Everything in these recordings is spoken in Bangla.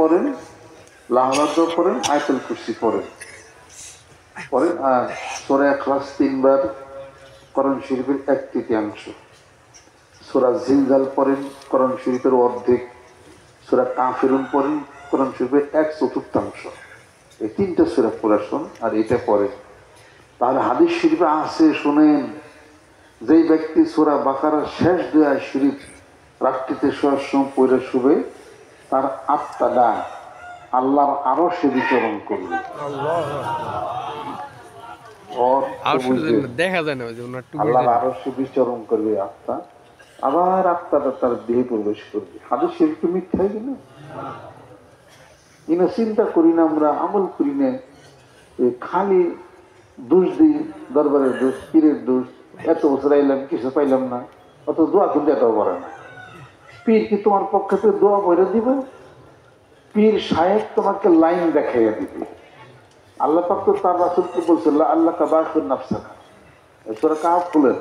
পড়েন লাহবাদ পড়েন, আয়তুল কুর্সি পড়েন। পড়েন, আর সোরা ক্লাস তিনবার করণ শরীফের এক তৃতীয়াংশ। সোরা জিলজাল পড়েন করণ শরীফের অর্ধেক। সোরা কাফেরুন পড়েন করণ শরীফের এক চতুর্থাংশ। এই তিনটা সোরা পড়া শোন আর এটা পড়েন। তাহলে হাদিস শরীফে আছে, শোনেন। যেই ব্যক্তি সোরা বাকারার শেষ দোয়া শরীফ রাত্রিতে শোয়ার সময় পড়ে শুবে তার আত্মাটা আল্লাহর আরও সে বিচরণ করবে। আর বুঝবে। দেখা যায় না ওই যে ওনার টুপি আল্লাহর আরও সে বিচরণ করবে আত্মা। আবার আত্মাটা তার দেহে প্রবেশ করবে। হাদিস শরীফ কি মিথ্যা কিনা কিনা চিন্তা করি না আমরা আমল করি না। খালি দোষ দিই দরবারের দোষ পীরের দোষ। এত বছর আইলাম কিছু পাইলাম না। অত দোয়া কিন্তু করে না। পীর কি তোমার পক্ষে দোয়া করে দিবে? পীর সাহেব তোমাকে লাইন দেখাইয়া দিবে। আল্লাহ পাক তো তার রাসুলকে বলছে আল্লাহ কাবাকুর নাফসাকা। তোরা কাপ খুলেন।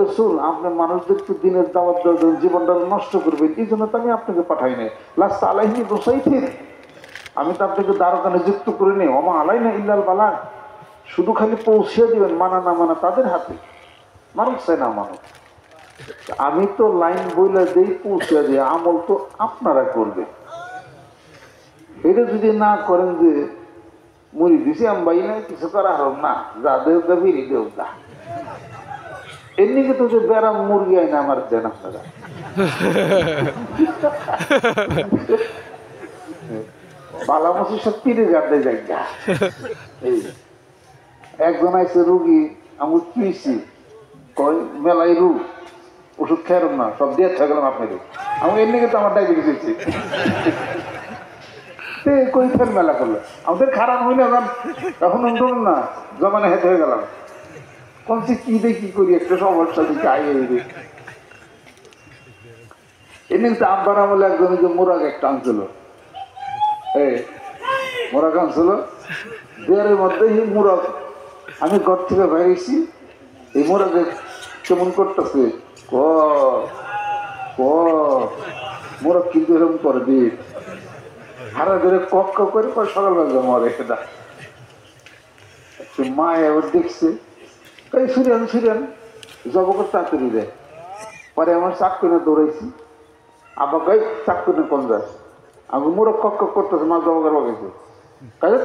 রসুল, আপনি মানুষদেরকে দিনের দাওয়াত দেওয়ার জীবনটা নষ্ট করবেন, এই জন্য তো আমি আপনাকে পাঠাই নাই। লাস্ট আলাইনি বসাই ঠিক আমি তো আপনাকে দ্বারকানে যুক্ত করে নেই। ওমা আলাই না ইল্লাল বালা শুধু খালি পৌঁছিয়ে দিবেন, মানা না মানা তাদের হাতে। মানুষ চায় না মানুষ। আমি তো লাইন বইলে দিই পৌঁছে দিই আমল তো আপনারা করবেন। এটা যদি না করেন যে মুড়ি দিছি, আমি না কিছু করা হল না। যা দেও দা ফিরি দেও দা এমনি তো যে বেড়াম মুরগি আয় না আমার দেন আপনারা। বালামাসি সব তীরে গাড়তে যাই গা। একজন আইসে রুগী, আমি কিছি কয় মেলাই রোগ। ওষুধ খেয়ারম না, সব দিয়ে থাকলাম আপনাকে। আমি এমনি কিন্তু আমার ডায়াবেটিস হয়েছে। কই ফের মেলা করল? আমাদের খারাপ হইলে এখন এখন ধরুন না, জমানে হেঁটে হয়ে গেলাম। সে কি দেখি করি, একটা সমস্যা দিকে আই রে এমনি তো আব্বার আমলে একজন যে মোরাগ একটা আনছিল। এই, মোরাগ আনছিল। দেয়ারের মধ্যে এই মোরাগ। আমি ঘর থেকে বেরিয়েছি এই মোরাগে কেমন করতেছে? ক ক। মোরাগ কিন্তু এরকম করে দিয়ে হারা ধরে কক কক করে পরে সকালবেলা মরে সেটা মা এবার দেখছে। এই ফিরেন ফিরেন জবকর চাকরি দেয় পরে আমার চাকরি দৌড়াইছি। আবার গাই চাকরি কোন যাস। আমি মোর কক কক করতেছে, মা জবকর বাগাইছে কাজে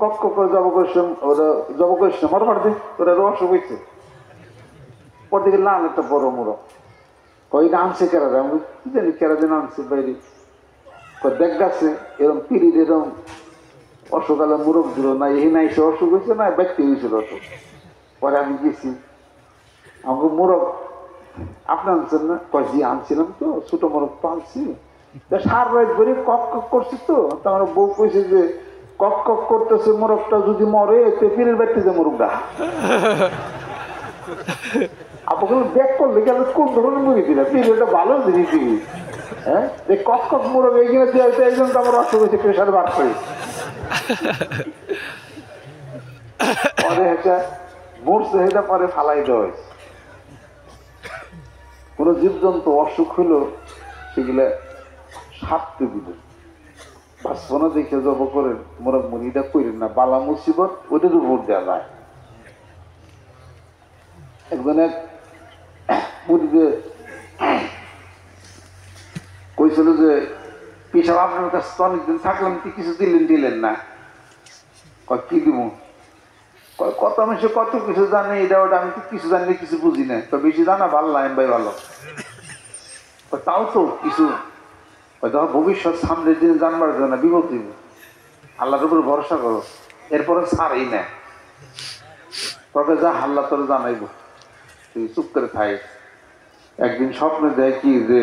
কক কক করে জব করিস ওরা জব না মর মারতে ওরা রস হয়েছে পর লাল একটা বড় মোড়। কই আনছে কেরা আমি কি জানি কেরা দিন আনছে বাইরে। কই দেখ গাছে এরকম পিড়ির এরকম অসুখালে মুরগ দিল না এই নাই সে অসুখ হয়েছে না, ব্যক্তি হয়েছিল অসুখ। পরে আমি গেছি। আমাকে মোরগ আপনি আনছেন না? কয়, জি, আনছিলাম তো, ছোট মোরগ আনছি। তা সার রাত করে কক কক করছি তো? তা আমার বউ কইছে যে, কক কক করতেছে মোরগটা যদি মরে, তো পীরের ব্যক্তি যে মোরগটা আপনাকে ব্যাক করলে গেলে কোন ধরনের মুরগি দিলা পীরেরটা ভালো জিনিস দিবি হ্যাঁ? এই কক কক মোরগ এইখানে দেওয়া একজন তো আমার অসুখ হয়েছে প্রেশার করে। পরে এটা মরছে এটা পরে ফালাই দেওয়া হয়েছে কোনো জীবজন্তু অসুখ হইল, সেগুলা সারতে দিলেন বাঁচবনা দেখে জব করেন মোরা মুনিটা করেন না, বালা মুসিবত ওইটার উপর দেওয়া যায়। একজন এক মুড়িতে কইছিল যে পিসাব আপনার কাছে তো অনেকদিন থাকলাম, কি কিছু দিলেন দিলেন না? কয়, কি দিব কয়, কত মানুষ কত কিছু জানে, এটা ওটা আমি কিছু জানি, কিছু বুঝি না। তো বেশি জানা ভালো লাইন ভাই ভালো। তাও তো কিছু। দেখো, ভবিষ্যৎ সামনের দিন জানবার জন্য বিপদ দিব। আল্লাহর উপর ভরসা করো। এরপরে ছাড়ই না। তবে যা হাল্লা তোর জানাইব। তুই চুপ করে খাই একদিন স্বপ্নে দেয় কি যে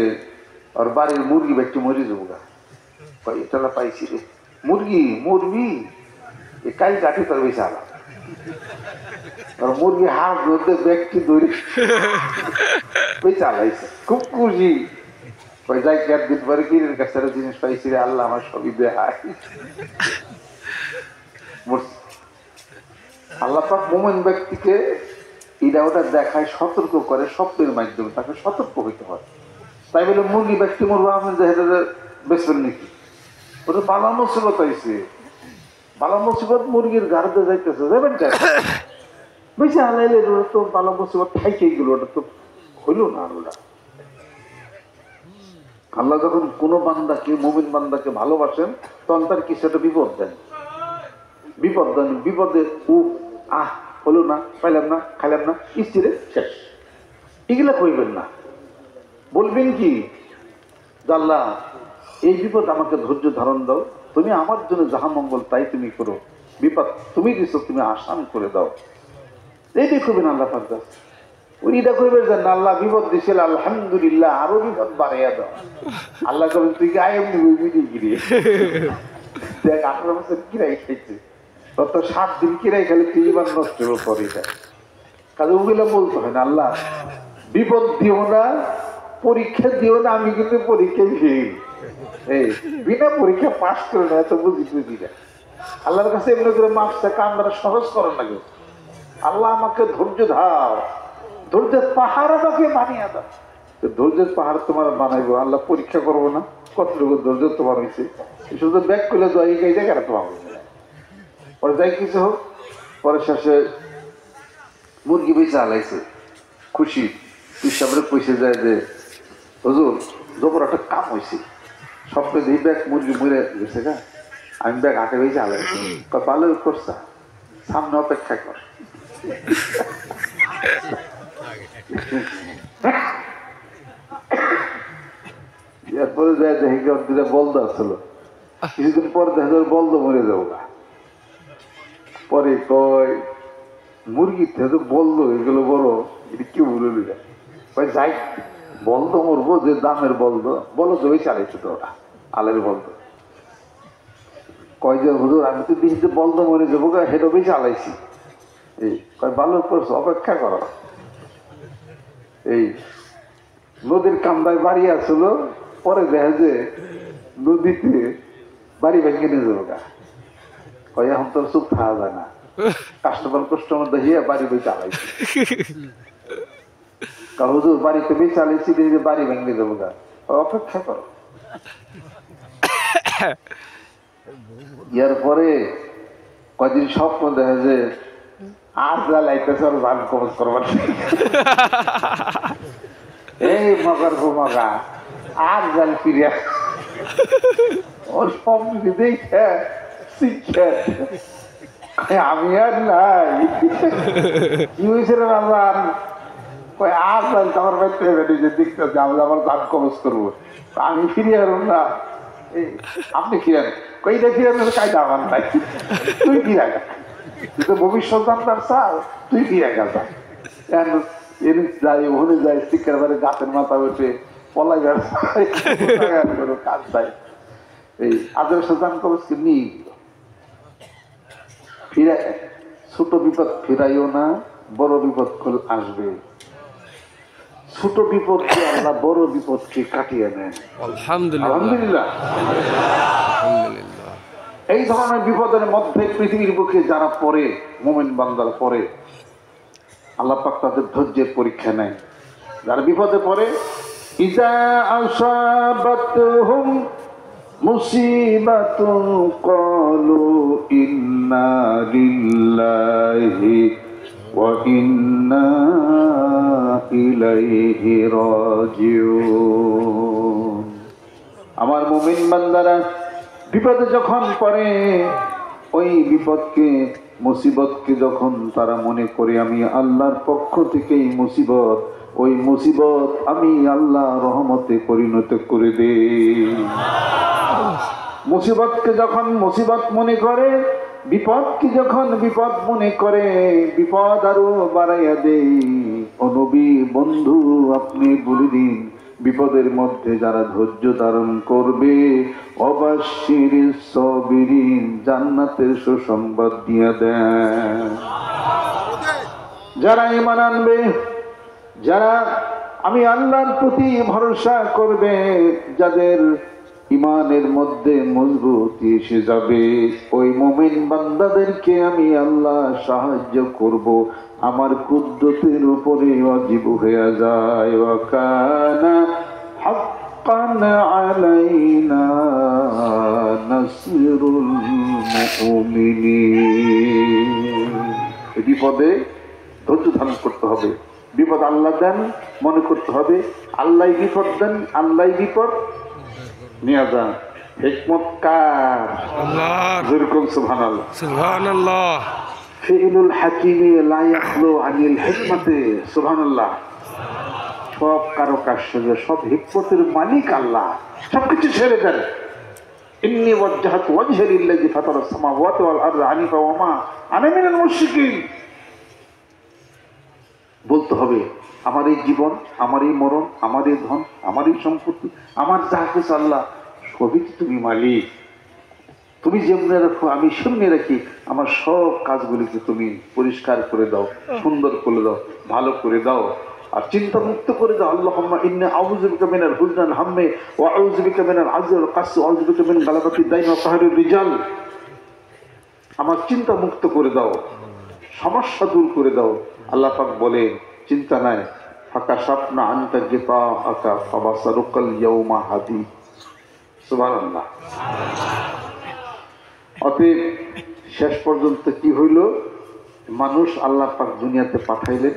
ওর বাড়ির মুরগি ব্যক্তি মরে যাব গা। এটা পাইছি রে। মুরগি মরবি এ কাল কাঠি তোর বেশি আর মুরগি হাত ধরতে ব্যক্তি দৌড়ে ওই চালাইছে খুব খুশি। ওই যাই একদিন পরে কিনের কাছে জিনিস পাইছি রে, আল্লাহ আমার সবই মরছে। আল্লাহ পাক মোমেন ব্যক্তিকে এটা ওটা দেখায় সতর্ক করে স্বপ্নের মাধ্যমে, তাকে সতর্ক হইতে হয়। তাই বলে মুরগি ব্যক্তি মরবো আমি বেসবেন নাকি? ওটা বালা মুসিবত আইছে বালা মুসিবত মুরগির গাড়িতে যাইতেছে যাবেন কেন? বেশি হালাইলে ওটা তো বালা মুসিবত খাইছে গেল, ওটা তো হইল না আর ওটা। আল্লাহ যখন কোনো বান্দাকে, মুমিন বান্দাকে ভালোবাসেন, তখন তার কিছু একটা বিপদ দেন। বিপদ দেন বিপদে উ আহ হলো না পাইলাম না খাইলাম না স্ত্রীরে শেষ। এগুলা কইবেন না। বলবেন কি জাল্লা এই বিপদ আমাকে ধৈর্য ধারণ দাও তুমি আমার জন্য যাহা মঙ্গল তাই তুমি করো। বিপদ তুমি দিছো তুমি আসান করে দাও। এইটাই করবেন আল্লাহ পাক উনি এটা করবেন যে না, আল্লাহ বিপদ দিছিল আলহামদুলিল্লাহ আরও বিপদ বাড়াইয়া দাও। আল্লাহ করবেন তুই কি আয়ম দেখ আঠারো বছর কিরাই খাইছে। তত সাত দিন কিরাই খেলে তুই এবার নষ্ট পরে যায় কাজে ওগুলো বলতে হয় না, আল্লাহ। বিপদ দিও না, পরীক্ষা দিও না, আমি কিন্তু পরীক্ষায় ফেল এই, বিনা পরীক্ষা পাস করে না, এত বুঝি বুঝি না। আল্লাহর কাছে এমনি করে মাপটা কামরা সহজ করার লাগে আল্লাহ আমাকে ধৈর্য ধার। ধৈর্যের পাহাড় আমাকে বানিয়ে দাও। ধৈর্যের পাহাড় তোমার বানাইবো, আল্লাহ পরীক্ষা করব না। কতটুকু ধৈর্য তোমার হয়েছে? শুধু ব্যাক করলে তো এই জায়গাটা তোমার। না। পরে যাই কিছু হোক পরে শেষে মুরগি বেঁচে আলাইছে খুশি। সামনে পয়সা যায় যে হজুর জবর একটা কাম হয়েছে স্বপ্নে এই ব্যাগ মুরগি মরে গেছে গা আমি ব্যাগ আটে বেঁচে আলাইছি কয়, ভালো করছা। সামনে অপেক্ষা কর। এরপরে যায় দেখি দুটা বলদ আসলো। কিছুদিন পরে দেখা ওর বলদ মরে যাব গা। পরে কয়, মুরগি তো বলল, এগুলো বড় এটা কি বলে কয়, যাই, বলদ মরবো, যে দামের বলদ, বলো তো ওই চালাইছে তো ওরা আলের বলদ। কয় যে, হুজুর, আমি তো যে বলদ মরে যাব বেশি আলাইছি এই, কয়, ভালো করছ, অপেক্ষা করো। এই, নদীর কান্দায় বাড়ি আসলো, পরে দেখা যে নদীতে বাড়ি ভেঙে নিয়ে যাব কয় এখন তোর চুপ থাকা যায় না। কাস্টমার কাস্টমার দেখিয়ে বাড়ি বই চালাইছি হুজুর, বাড়িতে বই চালাইছি দেখি বাড়ি ভেঙে যাব গা। অপেক্ষা করো। ইয়ার পরে কদিন স্বপ্ন দেখা যে আর যা লাইতেছে আর ধান কবজ করবার এই মগার গো মগা আর জাল ফিরিয়া ওর সব দেখে আমি আর নাই। কি করব। আমি এলাম না। আপনি ফিরেন। কইটা ফিরেন কায়দা আমার নাই। তুই ফিরে গা তুই তো ভবিষ্যৎ জানতাম, স্যার। তুই ফিরে গা যা এর যাই, ওখানে যাই, শিক্ষার বারে গাছের মাথা উঠে পলাই ব্যবসায় কাজ চাই এই আদর সাজান কবচকে নিয়ে ফিরে ছোট বিপদ ফিরাইও না বড় বিপদ আসবে। ছোট বিপদ দিয়ে আল্লাহ বড় বিপদকে কাটিয়ে নেন আলহামদুলিল্লাহ। এই ধরনের বিপদের মধ্যে পৃথিবীর বুকে যারা পড়ে মোমেন বান্দার পড়ে আল্লাহ পাক তাদের ধৈর্যের পরীক্ষা নেয়। যারা বিপদে পড়ে ইজা আসাবাতহুম ইন্না ইলাইহি রাজিউন। আমার মুমিন বান্দারা, বিপদে যখন পড়ে, ওই বিপদকে, মুসিবতকে যখন তারা মনে করে, আমি আল্লাহর পক্ষ থেকে এই মুসিবত, ওই মুসিবত আমি আল্লাহ রহমতে পরিণত করে দে মুসিবতকে যখন মুসিবত মনে করে, বিপদকে যখন বিপদ মনে করে, বিপদ আরও বাড়াইয়া দেই। ও নবী, বন্ধু, আপনি বলে দিন, বিপদের মধ্যে যারা ধৈর্য ধারণ করবে অবশ্যের সবিরিন জান্নাতের সুসংবাদ দিয়ে দেন। যারা ইমান আনবে, যারা আমি আল্লাহর প্রতি ভরসা করবে, যাদের ইমানের মধ্যে মজবুত এসে যাবে। ওই মোমেন বান্দাদেরকে আমি আল্লাহ সাহায্য করব। আমার কুদ্দতের উপরে অজীব হয়ে যায়। কানা হকান আলাইনা নাসিরুল বিপদে ধৈর্য ধারণ করতে হবে। বিপদ আল্লাহ দেন, মনে করতে হবে। আল্লাহ বিপদ দেন, আল্লাহ বিপদ। নিয়ে যান। হেকমত কার? যেরকম সুবহান আল্লাহ হাকিমে আনিল হিকমাতে সব কারও সব হিকমতের মালিক আল্লাহ। সবকিছু ছেড়ে দেন। ইন্নি ওয়াজ্জাহাত ওয়াজহি লিল্লাযী ফাতারা সামাওয়াতি ওয়াল আরদা হানিফা ওয়া মা আনা মিনাল মুশরিকিন। বলতে হবে আমার এই জীবন আমার এই মরণ আমার এই ধন আমার এই সম্পত্তি, আমার যা কিছু আল্লাহ, সবই তুমি মালিক। তুমি যেমনি রাখো, আমি সেমনি রাখি। আমার সব কাজগুলিকে তুমি পরিষ্কার করে দাও, সুন্দর করে দাও, ভালো করে দাও। আর চিন্তা মুক্ত করে দাও আল্লাহ ইন্না আউযুবিকা মিনাল হুজনাল হাম্মে ও আউযুবিকা মিনাল ওয়াল কাস ওয়া আউযুবিকা মিন গালাবাতি দাইন ওয়া রিজাল। আমার চিন্তা মুক্ত করে দাও, সমস্যা দূর করে দাও। আল্লাহ পাক বলে চিন্তা নাই। ফাঁকা عنك غطاءك فبصرك اليوم حديد সুবহানাল্লাহ। অতএব শেষ পর্যন্ত কি হইল? মানুষ আল্লাহ পাক দুনিয়াতে পাঠাইলেন।